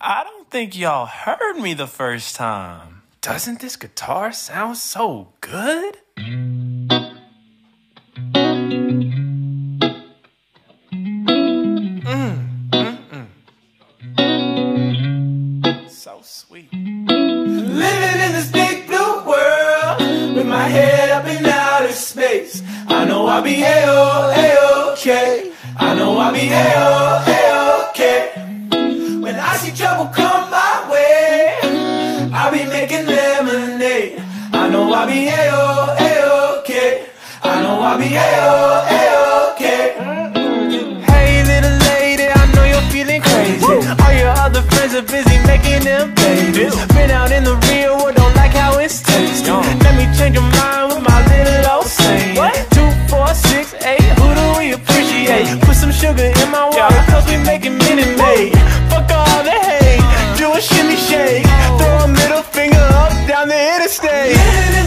I don't think y'all heard me the first time. Doesn't this guitar sound so good? So sweet. Living in this big blue world with my head up in outer space. I know I'll be A-O, I know I'll be A-O, lemonade. I know I'll be A-O, I know I'll be A-O, Hey little lady, I know you're feeling crazy. All your other friends are busy making them babies. Been out in the real world, don't like how it's tasting. Let me change your mind with my little old saying. Two, four, six, eight, who do we appreciate? Put some sugar in my water, cause we making Minute Maid. Fuck all the hate, do a shimmy shake. Throw a middle finger up down the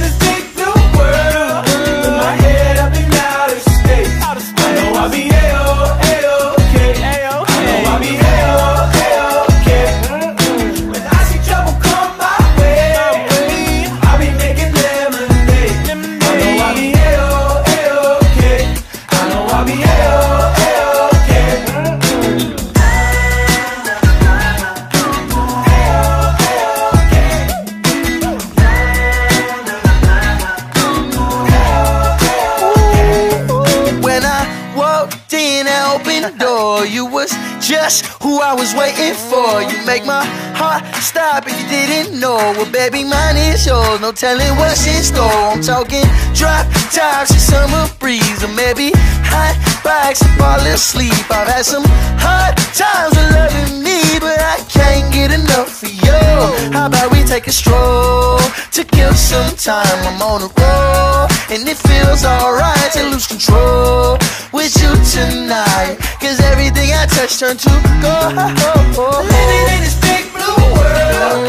door, you was just who I was waiting for. You make my heart stop if you didn't know. Well, baby, mine is yours. No telling what's in store. I'm talking drop tops and summer breeze, or maybe hot bikes and fall asleep. I've had some hard times some time. I'm on a roll, and it feels alright to lose control with you tonight. Cause everything I touch turn to gold. Living in this big blue world.